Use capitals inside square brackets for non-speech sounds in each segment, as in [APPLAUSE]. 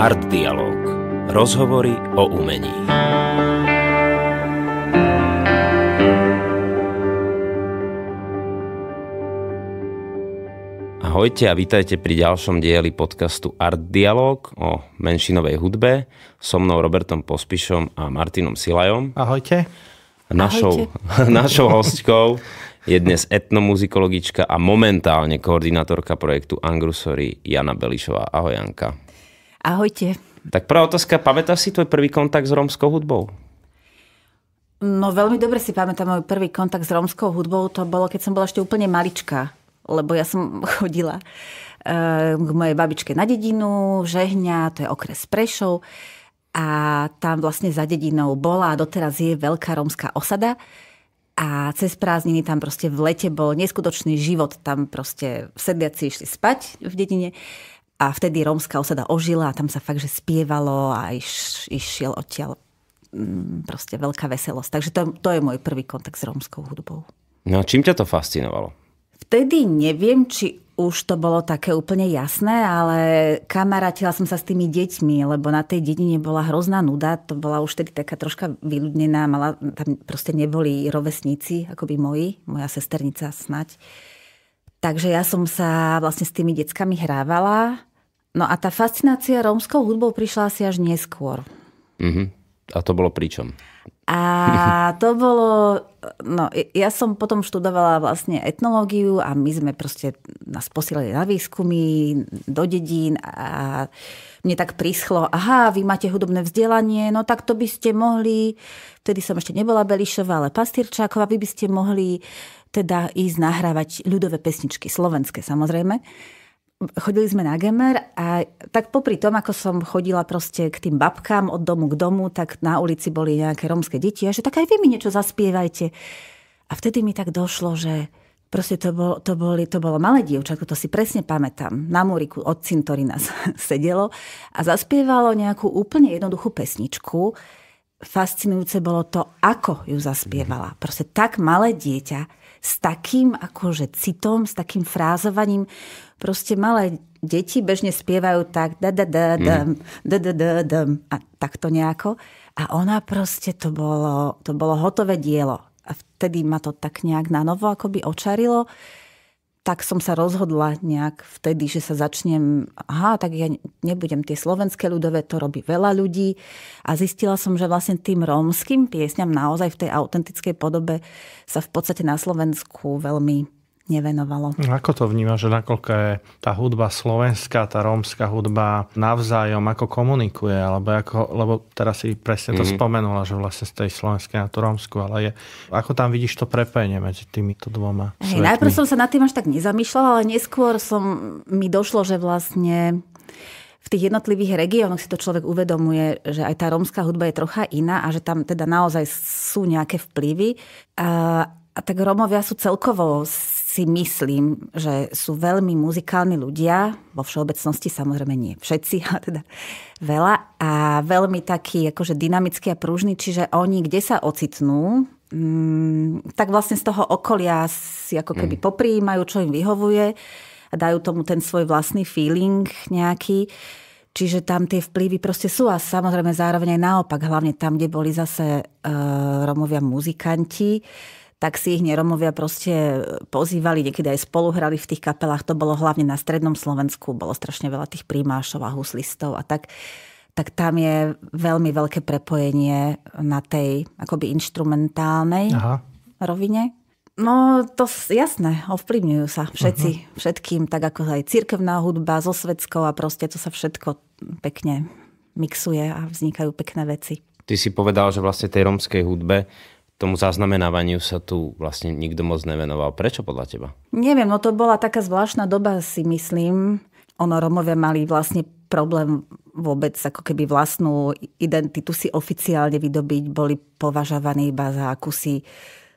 Art Dialog. Rozhovory o umení. Ahojte a vítajte pri ďalšom dieli podcastu Art Dialog o menšinovej hudbe. So mnou Robertom Pospišom a Martinom Silajom. Ahojte. Našou, Ahojte. [LAUGHS] našou hostkou je dnes etnomuzikologička a momentálne koordinátorka projektu Angrusory Jana Belišová. Ahoj Janka. Ahojte. Tak prvá otázka, pamätáš si tvoj prvý kontakt s rómskou hudbou? No veľmi dobre si pamätám môj prvý kontakt s rómskou hudbou. To bolo, keď som bola ešte úplne maličká. Lebo ja som [LAUGHS] chodila eh, k mojej babičke na dedinu, Žehňa, to je okres Prešov. A tam vlastne za dedinou bola a doteraz je veľká rómska osada. A cez prázdniny tam proste v lete bol neskutočný život. Tam proste sedliaci išli spať v dedine. A vtedy rómska osada ožila a tam sa fakt, že spievalo a iš, išiel odtiaľ mm, proste veľká veselosť. Takže to, to je môj prvý kontakt s rómskou hudbou. No a čím ťa to fascinovalo? Vtedy neviem, či už to bolo také úplne jasné, ale kamarátila som sa s tými deťmi, lebo na tej dedine bola hrozná nuda. To bola už tedy taká troška vyľudnená, mala, tam proste neboli rovesníci, ako by moji, moja sesternica snať. Takže ja som sa vlastne s tými deckami hrávala. No a tá fascinácia rómskou hudbou prišla asi až neskôr. Mhm. A to bolo pričom? A to bolo, no ja som potom študovala vlastne etnológiu a my sme proste nás posielali na výskumy do dedín a mne tak prischlo, aha, vy máte hudobné vzdelanie, no tak to by ste mohli, vtedy som ešte nebola Belišová, ale Pastýrčáková, vy by ste mohli teda ísť nahrávať ľudové pesničky, slovenské samozrejme chodili sme na Gemer a tak popri tom, ako som chodila proste k tým babkám od domu k domu, tak na ulici boli nejaké romské deti a že tak aj vy mi niečo zaspievajte. A vtedy mi tak došlo, že proste to bolo, to, boli, to bolo malé dievčatko, to si presne pamätám. Na múriku od cintorina [LAUGHS] sedelo a zaspievalo nejakú úplne jednoduchú pesničku. Fascinujúce bolo to, ako ju zaspievala. Proste tak malé dieťa s takým akože citom, s takým frázovaním. Proste malé deti bežne spievajú tak da da da dam, da da da dam a takto nejako. A ona proste, to bolo, to bolo hotové dielo. A vtedy ma to tak nejak na novo akoby očarilo tak som sa rozhodla nejak vtedy, že sa začnem, aha, tak ja nebudem tie slovenské ľudové, to robí veľa ľudí. A zistila som, že vlastne tým rómskym piesňam naozaj v tej autentickej podobe sa v podstate na Slovensku veľmi nevenovalo. Ako to vnímaš, že nakoľko je tá hudba slovenská, tá rómska hudba navzájom, ako komunikuje, alebo ako, lebo teraz si presne to mm-hmm. spomenula, že vlastne z tej slovenskej na tú rómsku, ale je, ako tam vidíš to prepojenie medzi týmito dvoma Hej, najprv som sa nad tým až tak nezamýšľala, ale neskôr som, mi došlo, že vlastne v tých jednotlivých regiónoch si to človek uvedomuje, že aj tá rómska hudba je trocha iná a že tam teda naozaj sú nejaké vplyvy. A, a tak Rómovia sú celkovo si myslím, že sú veľmi muzikálni ľudia, vo všeobecnosti samozrejme nie všetci, [LAUGHS] ale teda veľa a veľmi taký akože dynamický a pružný, čiže oni kde sa ocitnú, mm, tak vlastne z toho okolia si ako keby mm. popríjímajú, čo im vyhovuje a dajú tomu ten svoj vlastný feeling nejaký. Čiže tam tie vplyvy proste sú a samozrejme zároveň aj naopak, hlavne tam, kde boli zase uh, Romovia muzikanti, tak si ich neromovia proste pozývali, niekedy aj spolu hrali v tých kapelách. To bolo hlavne na strednom Slovensku, bolo strašne veľa tých primášov a huslistov a tak tak tam je veľmi veľké prepojenie na tej akoby instrumentálnej Aha. rovine. No to jasné, ovplyvňujú sa všetci, uh-huh. všetkým, tak ako aj cirkevná hudba so svetskou a proste to sa všetko pekne mixuje a vznikajú pekné veci. Ty si povedal, že vlastne tej romskej hudbe tomu zaznamenávaniu sa tu vlastne nikto moc nevenoval. Prečo podľa teba? Neviem, no to bola taká zvláštna doba, si myslím. Ono Romovia mali vlastne problém vôbec ako keby vlastnú identitu si oficiálne vydobiť. Boli považovaní iba za akúsi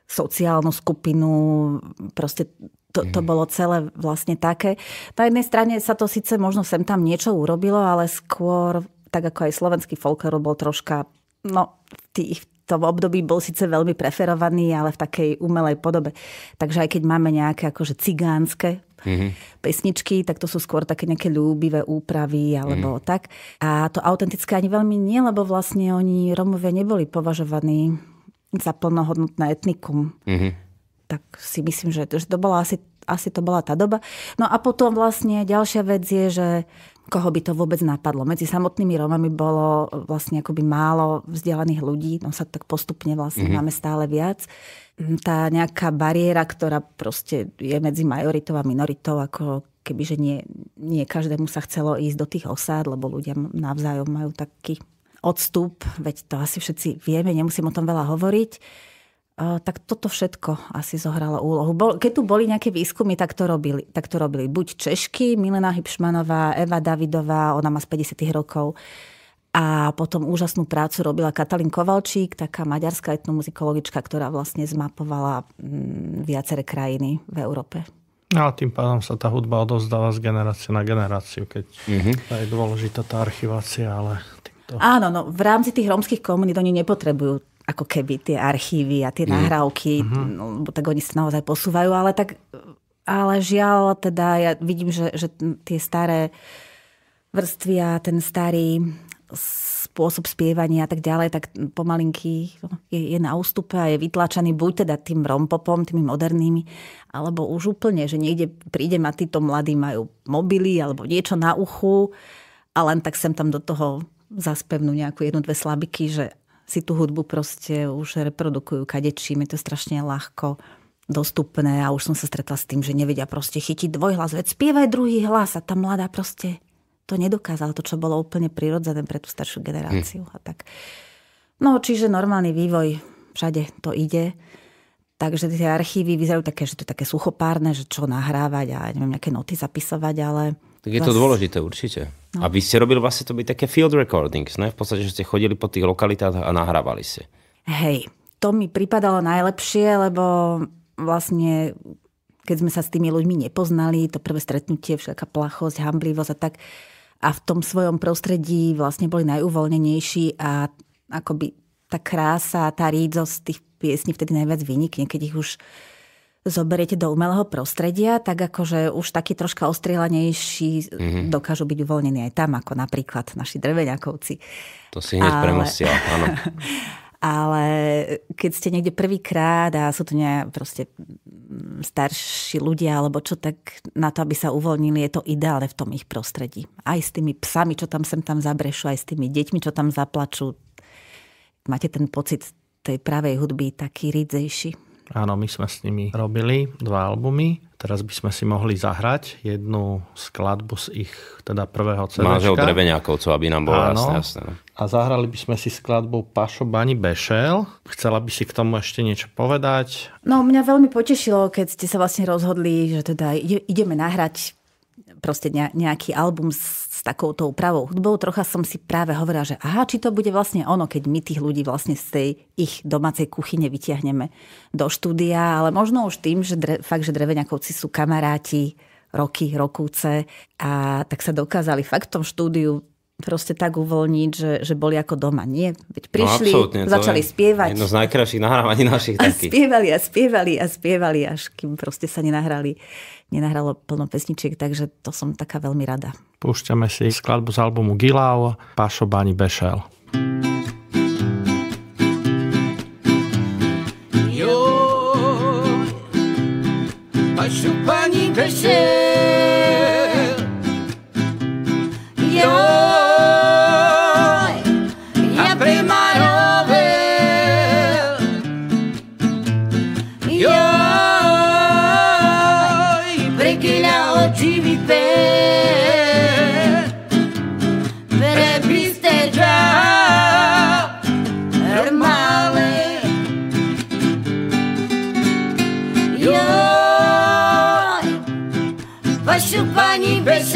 sociálnu skupinu. Proste to, to mhm. bolo celé vlastne také. Na jednej strane sa to síce možno sem tam niečo urobilo, ale skôr, tak ako aj slovenský folklor bol troška no, v tých, tom období bol síce veľmi preferovaný, ale v takej umelej podobe. Takže aj keď máme nejaké akože cigánske mm-hmm. pesničky, tak to sú skôr také nejaké ľúbivé úpravy alebo mm-hmm. tak. A to autentické ani veľmi nie, lebo vlastne oni Romovia neboli považovaní za plnohodnotné etnikum. Mm-hmm. Tak si myslím, že, to bola asi, asi to bola tá doba. No a potom vlastne ďalšia vec je, že koho by to vôbec napadlo. Medzi samotnými Rómami bolo vlastne akoby málo vzdelaných ľudí, no sa tak postupne vlastne mm-hmm. máme stále viac. Tá nejaká bariéra, ktorá proste je medzi majoritou a minoritou, ako keby, že nie, nie každému sa chcelo ísť do tých osád, lebo ľudia navzájom majú taký odstup, veď to asi všetci vieme, nemusím o tom veľa hovoriť tak toto všetko asi zohralo úlohu. Keď tu boli nejaké výskumy, tak to robili, tak to robili buď Češky, Milena Hybšmanová, Eva Davidová, ona má z 50 rokov, a potom úžasnú prácu robila Katalín Kovalčík, taká maďarská etnomuzikologička, ktorá vlastne zmapovala mm, viaceré krajiny v Európe. No a tým pádom sa tá hudba odovzdáva z generácie na generáciu, keď mm-hmm. je dôležitá tá archivácia, ale týmto... Áno, no v rámci tých rómskych komunít oni nepotrebujú ako keby tie archívy a tie mm. nahrávky, mm-hmm. no, tak oni sa naozaj posúvajú, ale tak ale žiaľ, teda ja vidím, že, že tie staré vrstvy a ten starý spôsob spievania a tak ďalej, tak pomalinky je, je na ústupe a je vytlačený buď teda tým rompopom, tými modernými, alebo už úplne, že niekde príde a títo mladí majú mobily alebo niečo na uchu a len tak sem tam do toho zaspevnú nejakú jednu, dve slabiky, že si tú hudbu proste už reprodukujú kadečím, je to strašne ľahko dostupné a už som sa stretla s tým, že nevedia proste chytiť dvojhlas, veď spievaj druhý hlas a tá mladá proste to nedokázala, to, čo bolo úplne prirodzené pre tú staršiu generáciu. Hm. A tak. No, čiže normálny vývoj, všade to ide. Takže tie archívy vyzerajú také, že to je také suchopárne, že čo nahrávať a neviem, nejaké noty zapisovať, ale tak je to dôležité určite. No. A vy ste robili vlastne to byť také field recordings, ne? V podstate, že ste chodili po tých lokalitách a nahrávali si. Hej, to mi pripadalo najlepšie, lebo vlastne keď sme sa s tými ľuďmi nepoznali, to prvé stretnutie, všetká plachosť, hamblivosť a tak, a v tom svojom prostredí vlastne boli najuvoľnenejší a akoby tá krása, tá rídzosť tých piesní vtedy najviac vynikne, keď ich už zoberiete do umelého prostredia, tak akože už taký troška ostrielanejší mm-hmm. dokážu byť uvoľnení aj tam, ako napríklad naši dreveňakovci. To si hneď Ale... premostil, áno. [LAUGHS] Ale keď ste niekde prvýkrát a sú nejak proste starší ľudia alebo čo, tak na to, aby sa uvoľnili, je to ideálne v tom ich prostredí. Aj s tými psami, čo tam sem tam zabrešú, aj s tými deťmi, čo tam zaplačú. Máte ten pocit tej pravej hudby taký ridzejší. Áno, my sme s nimi robili dva albumy. Teraz by sme si mohli zahrať jednu skladbu z ich teda prvého CD. Mážel Dreveňákovcov, aby nám bolo Áno. jasné, jasné. No. A zahrali by sme si skladbu Pašo Bani Bešel. Chcela by si k tomu ešte niečo povedať? No, mňa veľmi potešilo, keď ste sa vlastne rozhodli, že teda ideme nahrať proste nejaký album s, s takouto úpravou hudbou. Trocha som si práve hovorila, že aha, či to bude vlastne ono, keď my tých ľudí vlastne z tej ich domácej kuchyne vytiahneme do štúdia, ale možno už tým, že dre, fakt, že dreveňakovci sú kamaráti, roky, rokúce a tak sa dokázali fakt v tom štúdiu proste tak uvoľniť, že, že boli ako doma. Nie, veď prišli, no, začali spievať. Jedno z najkrajších nahrávaní našich a takých. spievali a spievali a spievali, až kým proste sa nenahrali, nenahralo plno pesničiek, takže to som taká veľmi rada. Púšťame si skladbu z albumu Gilau, Pašo Bani Bešel. Jo, पशुपानी बेच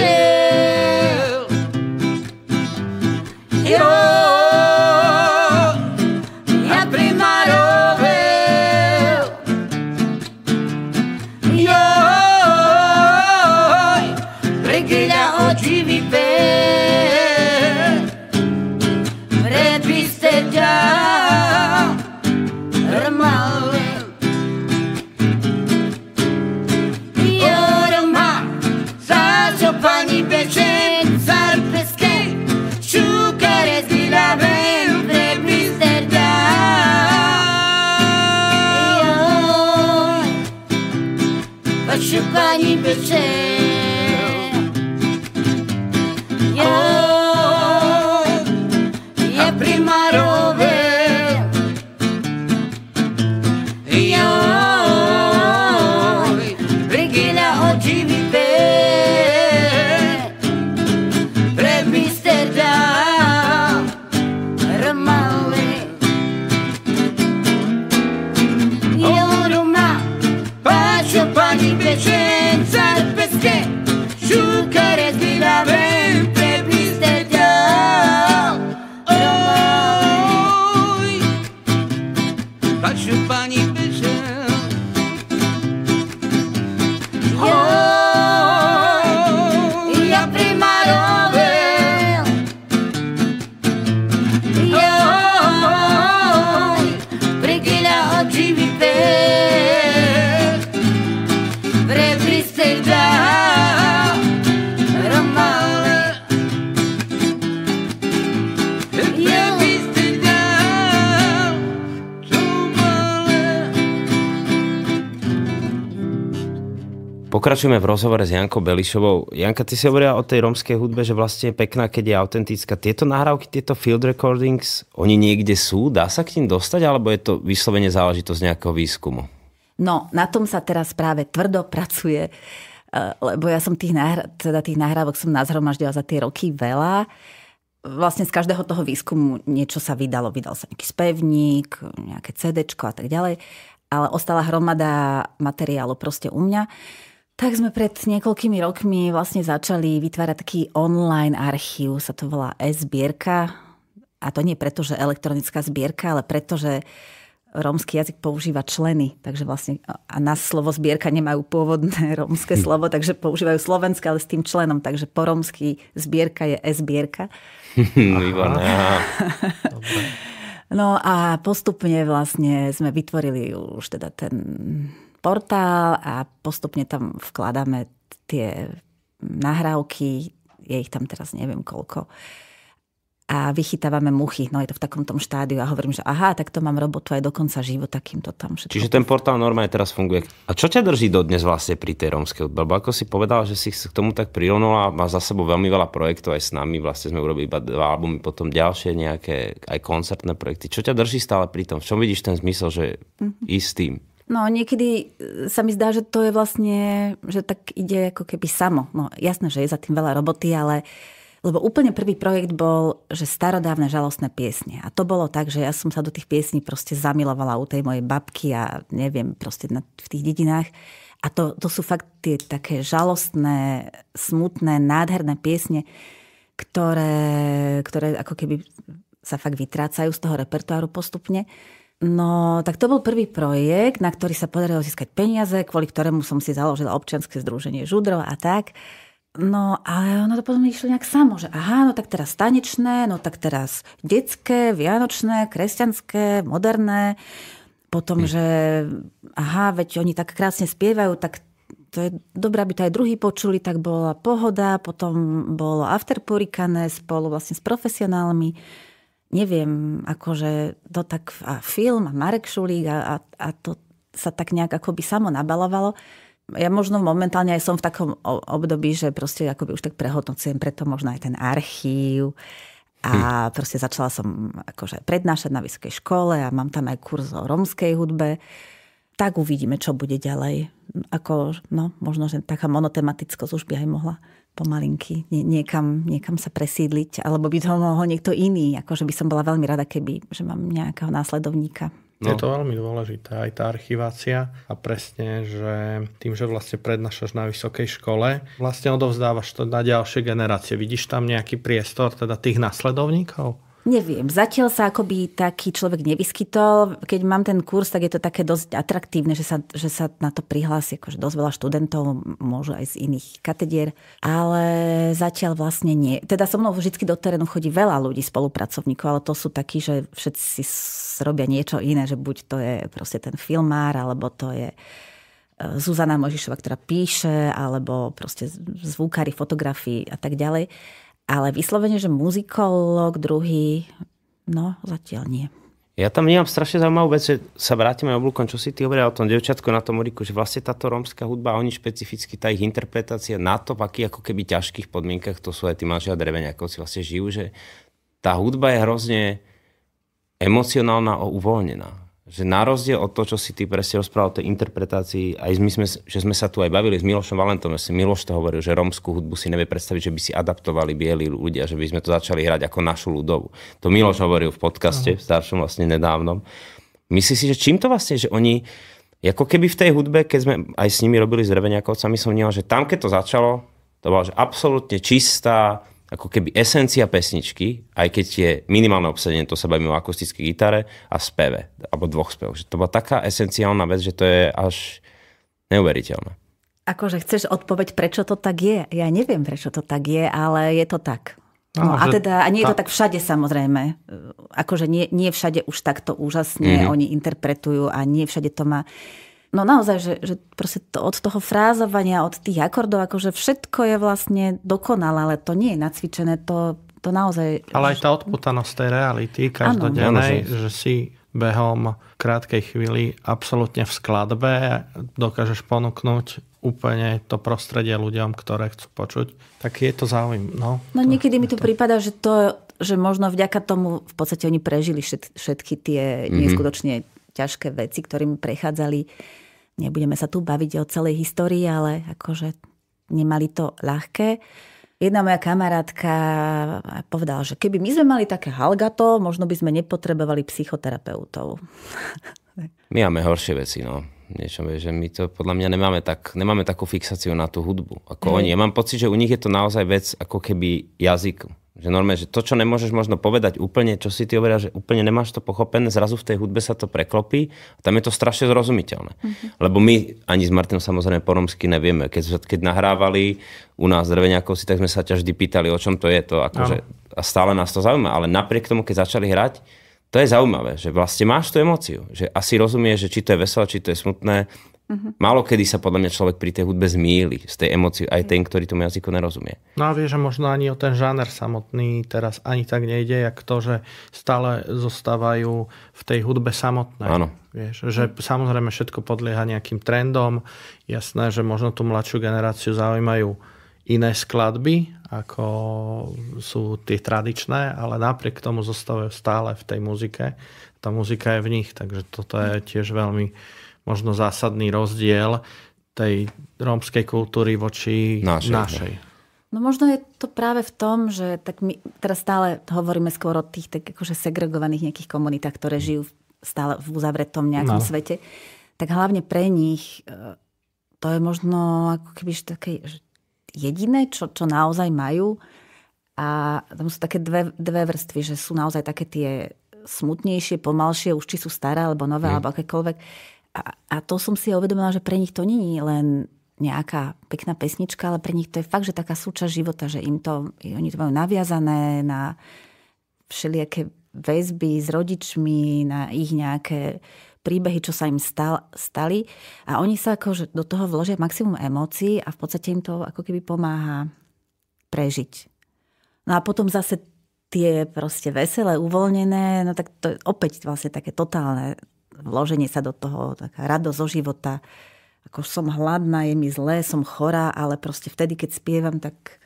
Pokračujeme v rozhovore s Jankou Belišovou. Janka, ty si hovorila o tej romskej hudbe, že vlastne je pekná, keď je autentická. Tieto nahrávky, tieto field recordings, oni niekde sú? Dá sa k ním dostať, alebo je to vyslovene záležitosť nejakého výskumu? No, na tom sa teraz práve tvrdo pracuje, eh, lebo ja som tých, nahr- teda tých nahrávok som nazhromaždila za tie roky veľa. Vlastne z každého toho výskumu niečo sa vydalo. Vydal sa nejaký spevník, nejaké CD a tak ďalej. Ale ostala hromada materiálu proste u mňa. Tak sme pred niekoľkými rokmi vlastne začali vytvárať taký online archív, sa to volá e-zbierka. A to nie preto, že elektronická zbierka, ale preto, že rómsky jazyk používa členy, takže vlastne a na slovo zbierka nemajú pôvodné [LAUGHS] rómske hm. slovo, takže používajú slovenské, ale s tým členom, takže po rómsky zbierka je e-zbierka. [LAUGHS] no a postupne vlastne sme vytvorili už teda ten portál a postupne tam vkladáme tie nahrávky, je ich tam teraz neviem koľko. A vychytávame muchy, no je to v takom tom štádiu a hovorím, že aha, tak to mám robotu aj do konca života, kým to tam všetko... Čiže ten portál normálne teraz funguje. A čo ťa drží dodnes vlastne pri tej rómskej hudbe? Lebo ako si povedal, že si k tomu tak prirovnala, má za sebou veľmi veľa projektov aj s nami, vlastne sme urobili iba dva albumy, potom ďalšie nejaké aj koncertné projekty. Čo ťa drží stále pri tom? V čom vidíš ten zmysel, že mm-hmm. ísť tým? No niekedy e, sa mi zdá, že to je vlastne, že tak ide ako keby samo. No jasné, že je za tým veľa roboty, ale lebo úplne prvý projekt bol, že starodávne žalostné piesne. A to bolo tak, že ja som sa do tých piesní proste zamilovala u tej mojej babky a neviem, proste na, v tých dedinách. A to, to sú fakt tie také žalostné, smutné, nádherné piesne, ktoré, ktoré ako keby sa fakt vytrácajú z toho repertoáru postupne. No, tak to bol prvý projekt, na ktorý sa podarilo získať peniaze, kvôli ktorému som si založila občianske združenie Žudro a tak. No, ale ono to potom išlo nejak samo, že aha, no tak teraz tanečné, no tak teraz detské, vianočné, kresťanské, moderné. Potom, hm. že aha, veď oni tak krásne spievajú, tak to je dobré, aby to aj druhý počuli, tak bola pohoda, potom bolo afterpurikané spolu vlastne s profesionálmi neviem, akože to tak a film a Marek Šulík a, a, a to sa tak nejak ako by samo nabalovalo. Ja možno momentálne aj som v takom období, že proste akoby už tak prehodnocujem preto možno aj ten archív a hm. proste začala som akože prednášať na vysokej škole a mám tam aj kurz o romskej hudbe. Tak uvidíme, čo bude ďalej. Ako, no, možno, že taká monotematickosť už by aj mohla pomalinky nie, niekam, niekam sa presídliť, alebo by to mohol niekto iný. Akože by som bola veľmi rada, keby že mám nejakého následovníka. No. Je to veľmi dôležité, aj tá archivácia a presne, že tým, že vlastne prednášaš na vysokej škole, vlastne odovzdávaš to na ďalšie generácie. Vidíš tam nejaký priestor teda tých následovníkov? Neviem, zatiaľ sa akoby taký človek nevyskytol. Keď mám ten kurz, tak je to také dosť atraktívne, že sa, že sa na to prihlási akože dosť veľa študentov, môžu aj z iných katedier, ale zatiaľ vlastne nie. Teda so mnou vždy do terénu chodí veľa ľudí, spolupracovníkov, ale to sú takí, že všetci robia niečo iné, že buď to je proste ten filmár, alebo to je e, Zuzana Možišova, ktorá píše, alebo proste zvukári, fotografii a tak ďalej. Ale vyslovene, že muzikolog druhý, no zatiaľ nie. Ja tam nemám strašne zaujímavú vec, že sa vrátime oblúkom, čo si ty hovoril o tom devčatku na tom Uriku, že vlastne táto rómska hudba, oni špecificky, tá ich interpretácia na to, v akých ako keby ťažkých podmienkach, to sú aj tí manžia ako si vlastne žijú, že tá hudba je hrozne emocionálna a uvoľnená že na rozdiel od toho, čo si ty presne rozprával o tej interpretácii, aj my sme, že sme sa tu aj bavili s Milošom Valentom, si Miloš to hovoril, že romskú hudbu si nevie predstaviť, že by si adaptovali bieli ľudia, že by sme to začali hrať ako našu ľudovú. To Miloš hovoril v podcaste, v staršom vlastne nedávnom. Myslíš si, že čím to vlastne, že oni, ako keby v tej hudbe, keď sme aj s nimi robili s Reveniakovcami, som vnímal, že tam, keď to začalo, to bola že absolútne čistá, ako keby esencia pesničky, aj keď je minimálne obsadenie, to sa bavíme o akustickej gitare a speve, alebo dvoch spev. Že to bola taká esenciálna vec, že to je až neuveriteľné. Akože chceš odpoveď, prečo to tak je? Ja neviem, prečo to tak je, ale je to tak. No, a, teda, a nie je to tak všade samozrejme. Akože nie, nie všade už takto úžasne mm-hmm. oni interpretujú a nie všade to má No naozaj, že, že proste to, od toho frázovania, od tých akordov, akože všetko je vlastne dokonalé, ale to nie je nacvičené, to, to naozaj... Ale aj tá odputanosť tej reality každodennej, že si behom krátkej chvíli absolútne v skladbe dokážeš ponúknuť úplne to prostredie ľuďom, ktoré chcú počuť, tak je to zaujímavé. No, no to, niekedy mi to, to prípada, že to že možno vďaka tomu v podstate oni prežili všetky tie mm-hmm. neskutočne ťažké veci, ktorými prechádzali Nebudeme sa tu baviť o celej histórii, ale akože nemali to ľahké. Jedna moja kamarátka povedala, že keby my sme mali také halgato, možno by sme nepotrebovali psychoterapeutov. [LAUGHS] My máme horšie veci, no. Niečo, že my to podľa mňa nemáme, tak, nemáme takú fixáciu na tú hudbu ako mm. oni. Ja mám pocit, že u nich je to naozaj vec ako keby jazyk. Že normálne, že to, čo nemôžeš možno povedať úplne, čo si ty hovoria, že úplne nemáš to pochopené, zrazu v tej hudbe sa to preklopí a tam je to strašne zrozumiteľné. Mm-hmm. Lebo my ani s Martinom samozrejme po romsky nevieme. Keď, keď nahrávali u nás dreveňakov si, tak sme sa ťa vždy pýtali, o čom to je to. Akože, a stále nás to zaujíma. Ale napriek tomu, keď začali hrať, to je zaujímavé, že vlastne máš tú emóciu. Že asi rozumieš, že či to je veselé, či to je smutné Uh-huh. Málo kedy sa podľa mňa človek pri tej hudbe zmieli z tej emócie, aj ten, ktorý tomu jazyku nerozumie. No a vieš, že možno ani o ten žáner samotný teraz ani tak nejde, jak to, že stále zostávajú v tej hudbe samotnej. Áno. Vieš, že samozrejme všetko podlieha nejakým trendom. Jasné, že možno tú mladšiu generáciu zaujímajú iné skladby, ako sú tie tradičné, ale napriek tomu zostávajú stále v tej muzike. Tá muzika je v nich, takže toto je tiež veľmi možno zásadný rozdiel tej rómskej kultúry voči našej. našej. No možno je to práve v tom, že tak my teraz stále hovoríme skôr o tých tak akože segregovaných nejakých komunitách, ktoré žijú stále v uzavretom nejakom no. svete. Tak hlavne pre nich e, to je možno ako keby také jediné, čo, čo naozaj majú. A tam sú také dve, dve vrstvy, že sú naozaj také tie smutnejšie, pomalšie, už či sú staré alebo nové, mm. alebo akékoľvek a, a to som si uvedomila, že pre nich to je len nejaká pekná pesnička, ale pre nich to je fakt, že taká súčasť života, že im to, oni to majú naviazané na všelijaké väzby s rodičmi, na ich nejaké príbehy, čo sa im stal, stali a oni sa akože do toho vložia maximum emócií a v podstate im to ako keby pomáha prežiť. No a potom zase tie proste veselé, uvoľnené, no tak to je opäť vlastne také totálne vloženie sa do toho, taká radosť zo života. Ako som hladná, je mi zlé, som chorá, ale proste vtedy, keď spievam, tak,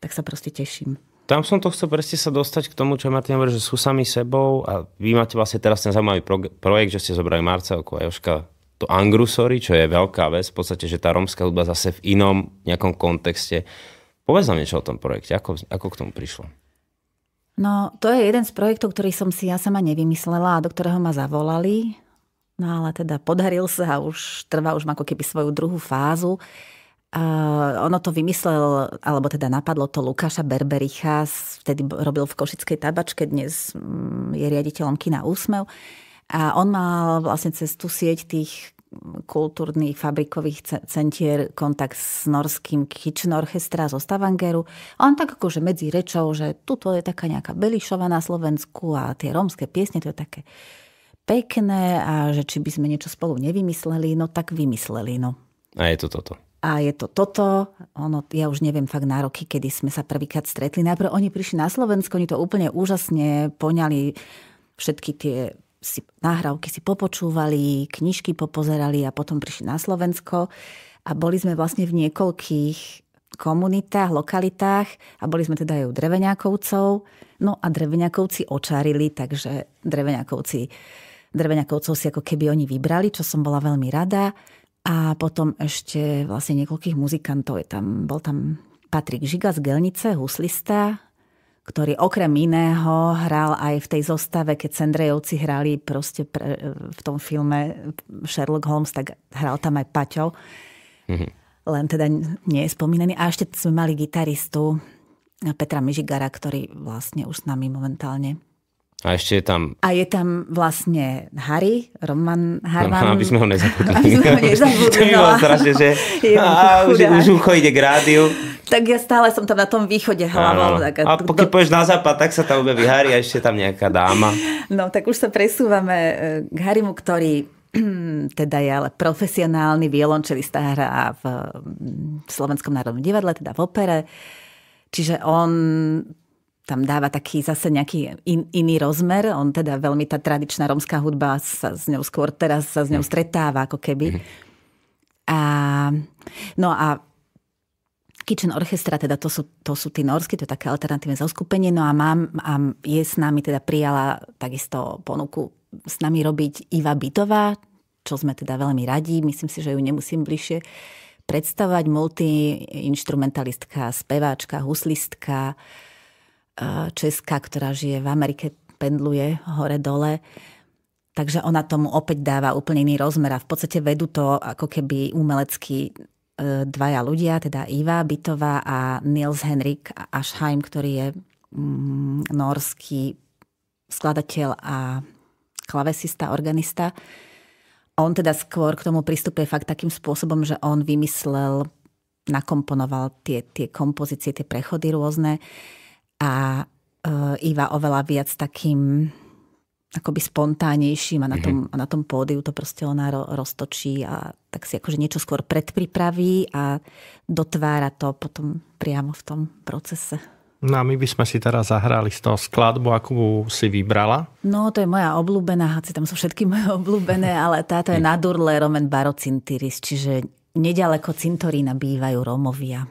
tak sa proste teším. Tam som to chcel presne sa dostať k tomu, čo Martin hovorí, že sú sami sebou a vy máte vlastne teraz ten zaujímavý projekt, že ste zobrali Marcelku a Joška to Angrusory, čo je veľká vec, v podstate, že tá rómska hudba zase v inom nejakom kontexte. Povedz nám niečo o tom projekte, ako, ako k tomu prišlo? No, to je jeden z projektov, ktorý som si ja sama nevymyslela a do ktorého ma zavolali. No ale teda podaril sa a už trvá, už ako keby svoju druhú fázu. Uh, ono to vymyslel, alebo teda napadlo to Lukáša Berbericha, vtedy robil v Košickej tabačke, dnes mm, je riaditeľom kina Úsmev. A on mal vlastne cez tú sieť tých kultúrnych fabrikových centier kontakt s norským Kitchen Orchestra zo Stavangeru. A on tak akože medzi rečou, že tuto je taká nejaká Belišova na Slovensku a tie rómske piesne, to je také pekné a že či by sme niečo spolu nevymysleli, no tak vymysleli, no. A je to toto. A je to toto, ono, ja už neviem fakt na roky, kedy sme sa prvýkrát stretli. Najprv oni prišli na Slovensko, oni to úplne úžasne poňali všetky tie si nahrávky si popočúvali, knižky popozerali a potom prišli na Slovensko a boli sme vlastne v niekoľkých komunitách, lokalitách a boli sme teda aj u Dreveňákovcov. No a Dreveňákovci očarili, takže Dreveňákovci, Dreveňákovcov si ako keby oni vybrali, čo som bola veľmi rada. A potom ešte vlastne niekoľkých muzikantov. Je tam, bol tam Patrik Žiga z Gelnice, huslista, ktorý okrem iného hral aj v tej zostave, keď Sendrejovci hrali proste pre, v tom filme Sherlock Holmes, tak hral tam aj Paťo. Mm-hmm. Len teda nie je spomínaný. A ešte sme mali gitaristu Petra Mižigara, ktorý vlastne už s nami momentálne a ešte je tam... A je tam vlastne Harry, Roman Harman. No, aby sme ho nezabudli. Aby sme ho nezabudli. [LAUGHS] to by bolo no. strašne, že [LAUGHS] [LAUGHS] a, už, už ucho ide k rádiu. Tak ja stále som tam na tom východe hlavou. Tak a, a pokiaľ do... pôjdeš na západ, tak sa tam objaví Harry a ešte tam nejaká dáma. No tak už sa presúvame e, k Harrymu, ktorý [CLEARS THROAT] teda je ale profesionálny violončelista hrá v Slovenskom národnom divadle, teda v opere. Čiže on tam dáva taký zase nejaký in, iný rozmer. On teda veľmi tá tradičná romská hudba sa s ňou skôr teraz sa s ňou stretáva ako keby. Mhm. A, no a Kitchen Orchestra, teda to sú, to sú tí norsky, to je také alternatívne zoskupenie, no a, mám, a je s nami, teda prijala takisto ponuku s nami robiť Iva Bitová, čo sme teda veľmi radi, myslím si, že ju nemusím bližšie predstavovať, multiinstrumentalistka, speváčka, huslistka, Česká, ktorá žije v Amerike, pendluje hore-dole. Takže ona tomu opäť dáva úplne iný rozmer a v podstate vedú to ako keby umelecký e, dvaja ľudia, teda Iva Bytová a Nils Henrik Aschheim, ktorý je mm, norský skladateľ a klavesista, organista. On teda skôr k tomu pristupuje fakt takým spôsobom, že on vymyslel, nakomponoval tie, tie kompozície, tie prechody rôzne a uh, Iva oveľa viac takým akoby spontánnejším a na tom, mm-hmm. a na tom pódiu to proste ona ro, roztočí a tak si akože niečo skôr predpripraví a dotvára to potom priamo v tom procese. No a my by sme si teraz zahrali z toho skladbu, akú si vybrala. No, to je moja obľúbená, hoci tam sú všetky moje [LAUGHS] obľúbené, ale táto je na Durle Roman Barocintiris, čiže nedaleko cintorína bývajú Rómovia.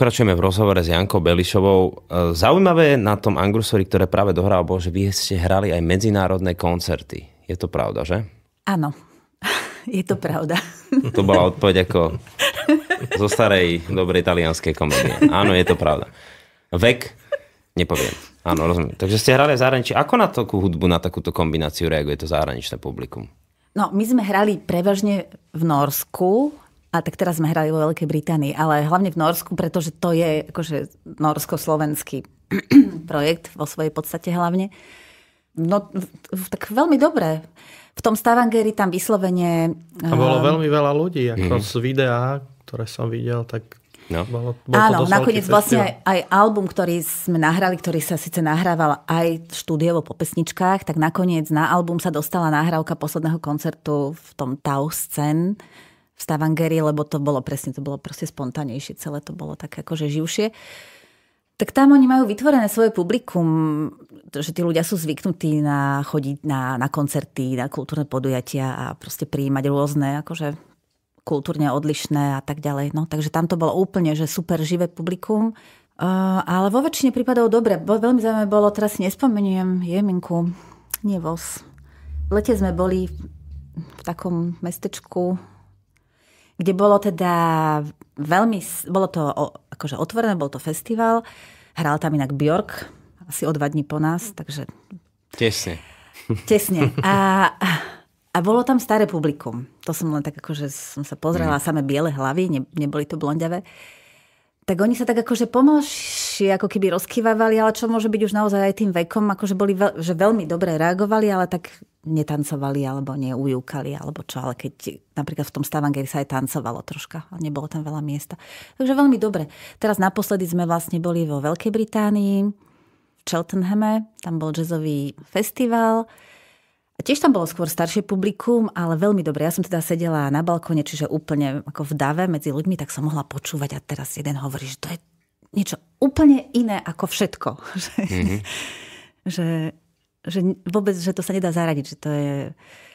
Pokračujeme v rozhovore s Jankou Belišovou. E, zaujímavé na tom Angrusori, ktoré práve dohral, bolo, že vy ste hrali aj medzinárodné koncerty. Je to pravda, že? Áno, [LAUGHS] je to pravda. [LAUGHS] To bola odpoveď ako zo starej dobrej talianskej komédie. Áno, je to pravda. Vek? Nepoviem. Áno, rozumiem. Takže ste hrali v zahraničí. Ako na takú hudbu, na takúto kombináciu reaguje to zahraničné publikum? No, my sme hrali prevažne v Norsku, a tak teraz sme hrali vo Veľkej Británii, ale hlavne v Norsku, pretože to je akože norsko-slovenský [CLEARS THROAT] projekt vo svojej podstate hlavne. No, tak veľmi dobré. V tom Stavangeri tam vyslovene... A bolo veľmi veľa ľudí, ako mm. z videa, ktoré som videl, tak No. Bolo, bol Áno, nakoniec vlastne aj, aj album, ktorý sme nahrali, ktorý sa síce nahrával aj štúdiovo po pesničkách, tak nakoniec na album sa dostala nahrávka posledného koncertu v tom Tau Scen v Stavangeri, lebo to bolo presne, to bolo proste spontánejšie, celé to bolo také akože živšie. Tak tam oni majú vytvorené svoje publikum, že tí ľudia sú zvyknutí na chodiť na, na koncerty, na kultúrne podujatia a proste prijímať rôzne akože kultúrne odlišné a tak ďalej. No, takže tam to bolo úplne, že super živé publikum. Uh, ale vo väčšine prípadov dobre. Bo, veľmi zaujímavé bolo, teraz si nespomeniem, Jeminku, nie Vos. V lete sme boli v takom mestečku, kde bolo teda veľmi, bolo to akože otvorené, bol to festival, hral tam inak Bjork, asi o dva dní po nás, takže... Tesne. Tesne. A, a bolo tam staré publikum. To som len tak akože som sa pozrela, mm. samé biele hlavy, ne, neboli to blondiavé tak oni sa tak akože pomalšie ako keby rozkývavali, ale čo môže byť už naozaj aj tým vekom, akože boli veľ, že veľmi dobre reagovali, ale tak netancovali alebo neujúkali alebo čo, ale keď napríklad v tom Stavangeri sa aj tancovalo troška a nebolo tam veľa miesta. Takže veľmi dobre. Teraz naposledy sme vlastne boli vo Veľkej Británii, v Cheltenhame, tam bol jazzový festival, tiež tam bolo skôr staršie publikum, ale veľmi dobre. Ja som teda sedela na balkóne, čiže úplne ako v dave medzi ľuďmi, tak som mohla počúvať a teraz jeden hovorí, že to je niečo úplne iné ako všetko. [LAUGHS] Mm-hmm. že, že vôbec, že to sa nedá zaradiť, že to je...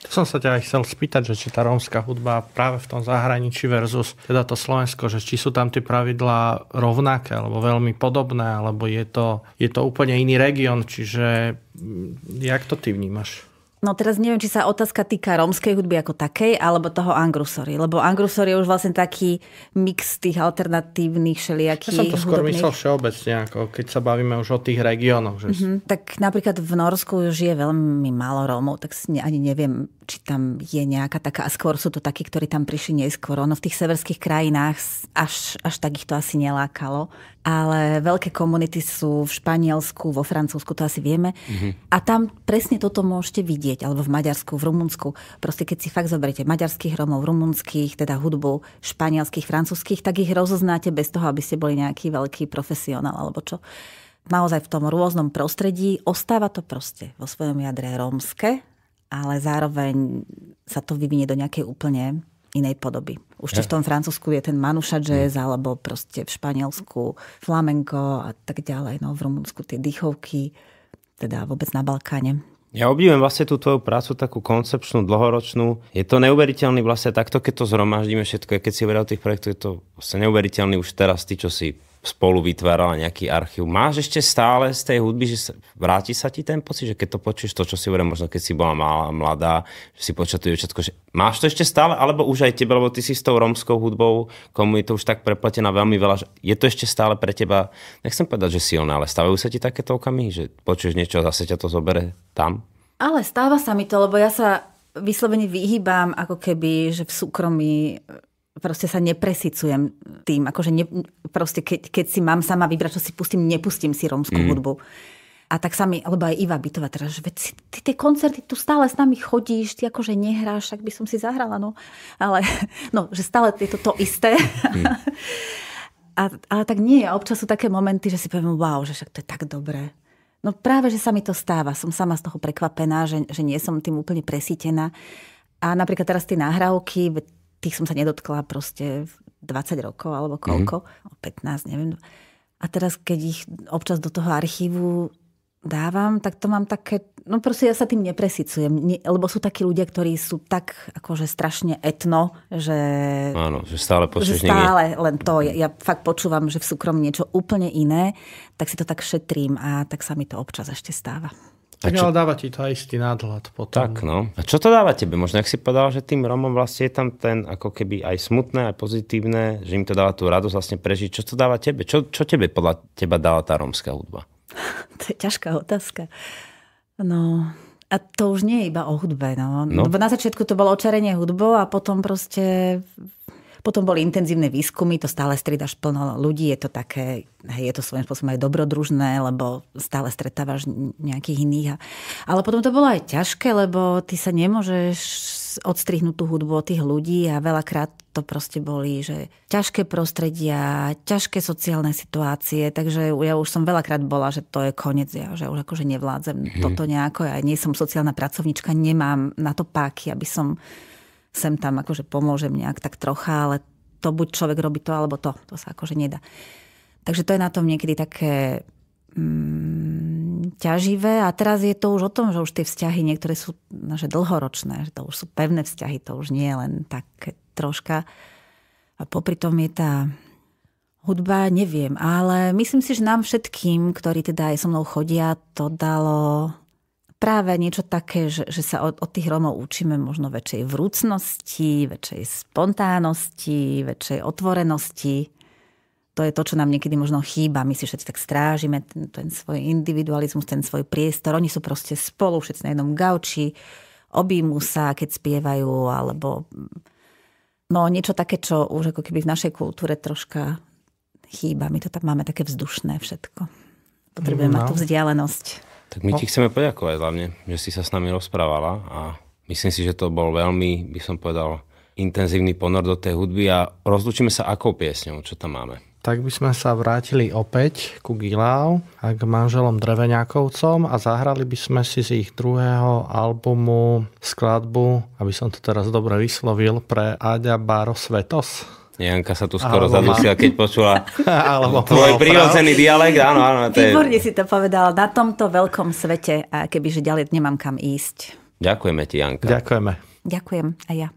To som sa ťa aj chcel spýtať, že či tá rómska hudba práve v tom zahraničí versus teda to Slovensko, že či sú tam tie pravidlá rovnaké, alebo veľmi podobné, alebo je to, je to úplne iný región, čiže mm, jak to ty vnímaš? No teraz neviem, či sa otázka týka rómskej hudby ako takej, alebo toho Angrusory. Lebo Angrusori je už vlastne taký mix tých alternatívnych všelijakých Ja som to skôr hudobných. myslel všeobecne, ako keď sa bavíme už o tých regiónoch. Že... Mm-hmm. Tak napríklad v Norsku žije veľmi málo Rómov, tak ani neviem, či tam je nejaká taká, a skôr sú to takí, ktorí tam prišli neskôr. Ono v tých severských krajinách až, až tak ich to asi nelákalo ale veľké komunity sú v Španielsku, vo Francúzsku, to asi vieme. Mm-hmm. A tam presne toto môžete vidieť, alebo v Maďarsku, v Rumunsku. Proste keď si fakt zoberiete maďarských Romov, rumunských, teda hudbu španielských, francúzských, tak ich rozoznáte bez toho, aby ste boli nejaký veľký profesionál alebo čo. Naozaj v tom rôznom prostredí ostáva to proste vo svojom jadre rómske, ale zároveň sa to vyvinie do nejakej úplne inej podoby. Už či v tom Francúzsku je ten manuša jazz, alebo proste v Španielsku flamenko a tak ďalej. No, v Rumunsku tie dýchovky, teda vôbec na Balkáne. Ja obdivujem vlastne tú tvoju prácu, takú koncepčnú, dlhoročnú. Je to neuveriteľný vlastne takto, keď to zhromaždíme všetko, keď si hovoril o tých projektoch, je to vlastne neuveriteľný už teraz, ty, čo si spolu vytvárala nejaký archív. Máš ešte stále z tej hudby, že sa, vráti sa ti ten pocit, že keď to počuješ, to, čo si hovorím, možno keď si bola malá, mladá, že si počula to všetko, že máš to ešte stále, alebo už aj tebe, lebo ty si s tou romskou hudbou komunitou už tak prepletená veľmi veľa, že je to ešte stále pre teba, nechcem povedať, že silné, ale stávajú sa ti takéto okamy, že počuješ niečo a zase ťa to zobere tam? Ale stáva sa mi to, lebo ja sa vyslovene vyhýbam ako keby, že v súkromí proste sa nepresicujem tým, akože ne, proste keď, keď si mám sama vybrať, čo si pustím, nepustím si rómskú mm. hudbu. A tak sa mi, alebo aj Iva Bytová teraz, že veď si, ty tie koncerty tu stále s nami chodíš, ty akože nehráš, tak by som si zahrala, no. Ale, [LAUGHS] no, že stále je to to isté. Mm. [LAUGHS] A, ale tak nie, a občas sú také momenty, že si poviem, wow, že však to je tak dobré. No práve, že sa mi to stáva. Som sama z toho prekvapená, že, že nie som tým úplne presítená. A napríklad teraz tie nahrávky, tých som sa nedotkla proste 20 rokov alebo koľko, mm. 15, neviem. A teraz, keď ich občas do toho archívu dávam, tak to mám také, no proste ja sa tým nepresicujem, nie, lebo sú takí ľudia, ktorí sú tak akože strašne etno, že... Áno, že stále počuješ že stále niekde. len to. Ja, ja fakt počúvam, že v súkromí niečo úplne iné, tak si to tak šetrím a tak sa mi to občas ešte stáva. Tak čo... ale dáva ti to aj istý nadhľad potom. Tak, no. A čo to dáva tebe? Možno, ak si povedal, že tým Romom vlastne je tam ten ako keby aj smutné, aj pozitívne, že im to dáva tú radosť vlastne prežiť. Čo to dáva tebe? Čo, čo tebe podľa teba dáva tá rómska hudba? [LAUGHS] to je ťažká otázka. No, a to už nie je iba o hudbe. No. No. Lebo na začiatku to bolo očarenie hudbou a potom proste potom boli intenzívne výskumy, to stále stridaš plno ľudí, je to také, hej, je to svojím spôsobom aj dobrodružné, lebo stále stretávaš nejakých iných. Ale potom to bolo aj ťažké, lebo ty sa nemôžeš odstrihnúť tú hudbu od tých ľudí a veľakrát to proste boli, že ťažké prostredia, ťažké sociálne situácie, takže ja už som veľakrát bola, že to je koniec, ja, že už akože nevládzem mm-hmm. toto nejako, ja nie som sociálna pracovnička, nemám na to páky, aby som sem tam akože pomôžem nejak tak trocha, ale to buď človek robí to, alebo to. To sa akože nedá. Takže to je na tom niekedy také mm, ťaživé a teraz je to už o tom, že už tie vzťahy niektoré sú že dlhoročné, že to už sú pevné vzťahy, to už nie je len také troška. A popri tom je tá hudba, neviem, ale myslím si, že nám všetkým, ktorí teda aj so mnou chodia, to dalo práve niečo také, že, že sa od, od tých Rómov učíme možno väčšej vrúcnosti, väčšej spontánnosti, väčšej otvorenosti. To je to, čo nám niekedy možno chýba. My si všetci tak strážime ten, ten svoj individualizmus, ten svoj priestor. Oni sú proste spolu, všetci na jednom gauči, objímu sa, keď spievajú, alebo no niečo také, čo už ako keby v našej kultúre troška chýba. My to tam máme také vzdušné všetko. Potrebujeme no. tú vzdialenosť. Tak my ti chceme poďakovať hlavne, že si sa s nami rozprávala a myslím si, že to bol veľmi, by som povedal, intenzívny ponor do tej hudby a rozlučíme sa akou piesňou, čo tam máme. Tak by sme sa vrátili opäť ku Gilau a k manželom Dreveňákovcom a zahrali by sme si z ich druhého albumu skladbu, aby som to teraz dobre vyslovil, pre Aďa Baro Svetos. Janka sa tu skoro zadusila, keď počula [LAUGHS] Alebo tvoj prírodzený dialekt. Áno, áno. To je... Výborne si to povedala. Na tomto veľkom svete, a kebyže ďalej nemám kam ísť. Ďakujeme ti, Janka. Ďakujeme. Ďakujem, a ja.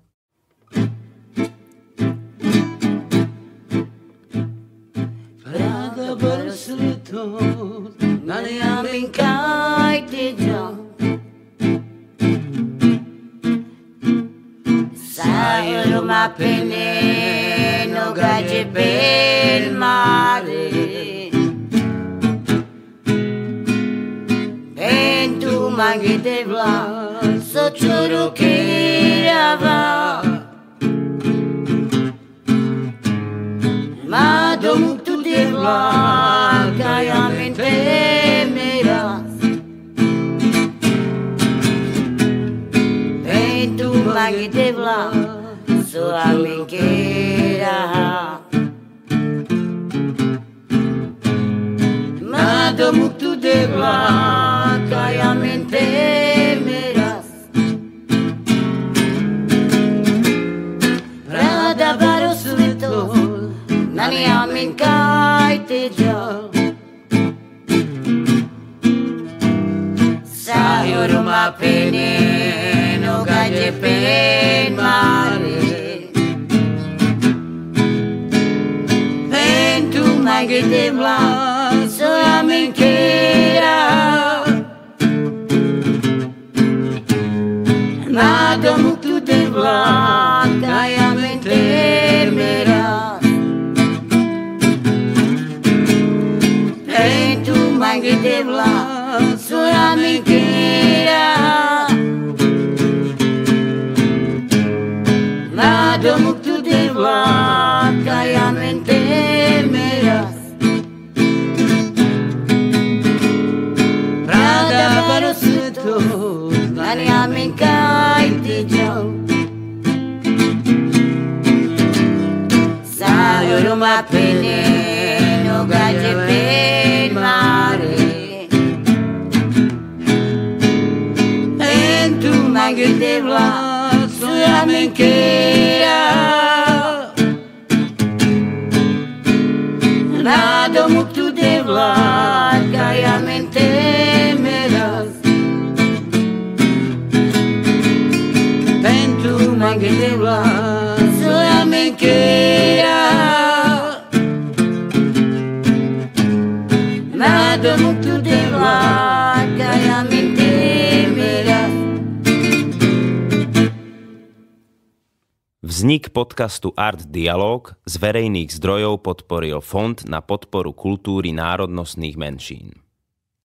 Prada berselitot, nani amin kai Sayur naufragi per il mare. En tu maghi de vla, so ciuru che va. Ma domu tu de podcastu Art Dialog z verejných zdrojov podporil Fond na podporu kultúry národnostných menšín.